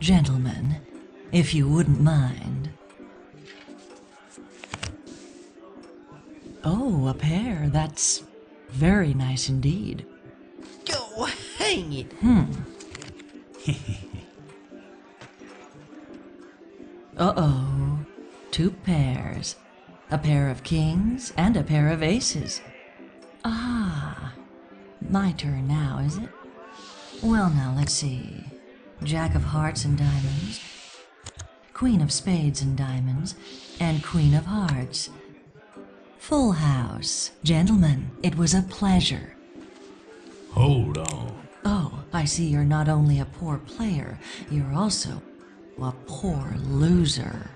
Gentlemen, if you wouldn't mind. Oh, a pair. That's very nice indeed. Go hang it. Hmm. Uh-oh. Two pairs. A pair of kings and a pair of aces. Ah. My turn now, is it? Well, now, let's see. Jack of hearts and diamonds. Queen of spades and diamonds. And queen of hearts. Full house. Gentlemen, it was a pleasure. Hold on. Oh, I see you're not only a poor player, you're also a poor loser.